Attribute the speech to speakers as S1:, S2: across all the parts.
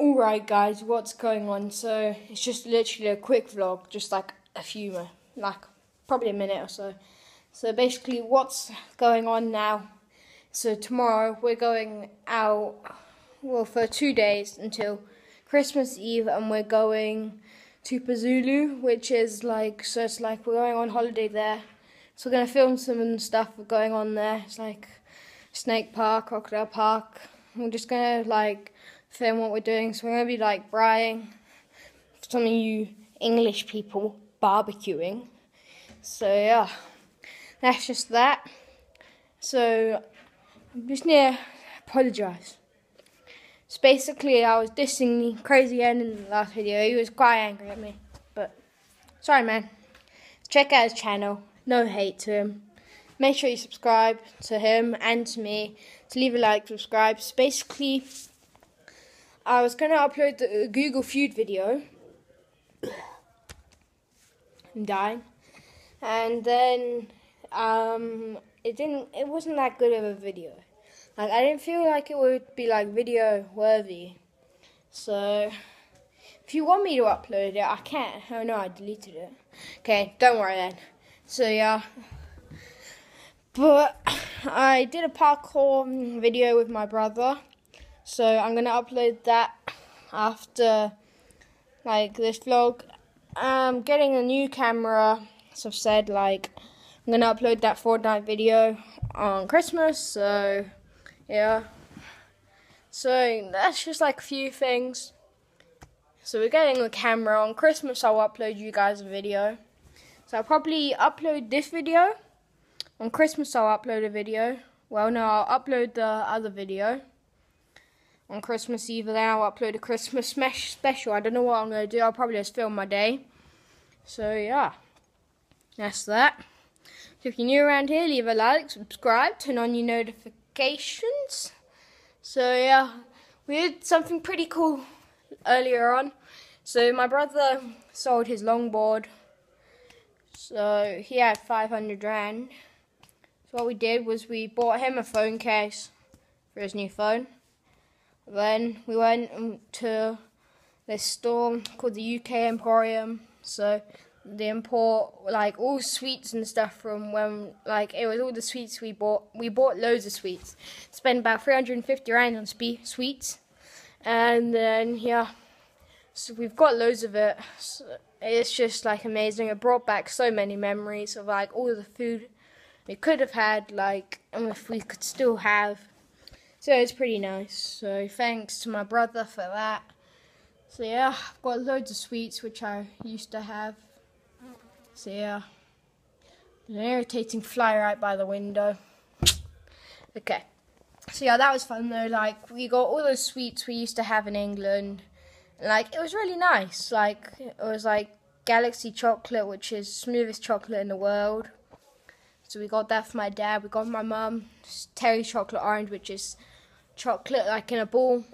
S1: Alright guys, what's going on? So it's just literally a quick vlog, just like a few, like probably a minute or so. So basically what's going on now, so tomorrow we're going out, well for two days until Christmas Eve and we're going to PheZulu, which is like, so it's like we're going on holiday there. So we're going to film some stuff going on there. It's like Snake Park, Crocodile Park. We're just going to like film what we're doing. So we're going to be like braaiing, some of you English people barbecuing. So yeah, that's just that. So I'm just near apologise. So basically, I was dissing Crazy end in the last video. He was quite angry at me, but sorry, man. Check out his channel. No hate to him. Make sure you subscribe to him and to me. To leave a like, subscribe. So basically, I was to upload the Google Feud video. I'm dying. And then um, it didn't. It wasn't that good of a video. Like I didn't feel like it would be like video worthy. So if you want me to upload it, I can't. Oh no, I deleted it. Okay, don't worry then. So yeah. But I did a parkour video with my brother so I'm gonna upload that after like this vlog. I'm getting a new camera, so I've said like I'm gonna upload that Fortnite video on Christmas. So yeah. So that's just like a few things. So we're getting the camera on Christmas. I'll upload you guys a video. So I'll probably upload this video. On Christmas I'll upload a video. Well no, I'll upload the other video on Christmas Eve. Then I'll upload a Christmas special. I don't know what I'm going to do. I'll probably just film my day. So, yeah. That's that. So if you're new around here, leave a like, subscribe, turn on your notifications. So, yeah. We did something pretty cool earlier on. So, my brother sold his longboard. So, he had 500 rand. So, what we did was we bought him a phone case for his new phone. Then we went to this store called the UK Emporium. So they import like all sweets and stuff from when like it was all the sweets we bought. We bought loads of sweets. Spent about 350 rand on sweets, and then yeah, so we've got loads of it. So it's just like amazing. It brought back so many memories of like all the food we could have had, like, and if we could still have. So it's pretty nice. So thanks to my brother for that. So yeah, I've got loads of sweets which I used to have. So yeah. An irritating fly right by the window. Okay. So yeah, that was fun though. Like we got all those sweets we used to have in England. Like it was really nice. Like it was like Galaxy chocolate, which is smoothest chocolate in the world. So we got that for my dad. We got my mum Terry chocolate orange, which is chocolate like in a ball,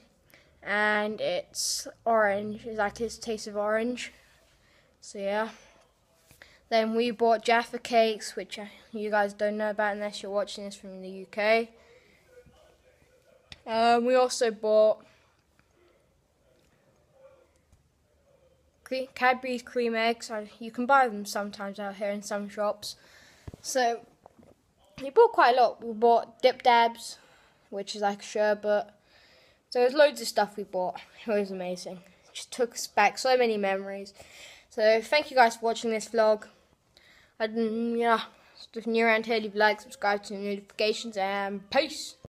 S1: and it's orange. It's like this taste of orange. So yeah. Then we bought Jaffa cakes, which uh, you guys don't know about unless you're watching this from the UK. Um, we also bought Cadbury's cream eggs. You can buy them sometimes out here in some shops. So we bought quite a lot. We bought Dip Dabs, which is like sherbet. So there's loads of stuff we bought. It was amazing. It just took us back so many memories. So thank you guys for watching this vlog. And yeah, if you're new around here, leave a like, subscribe to the notifications, and peace.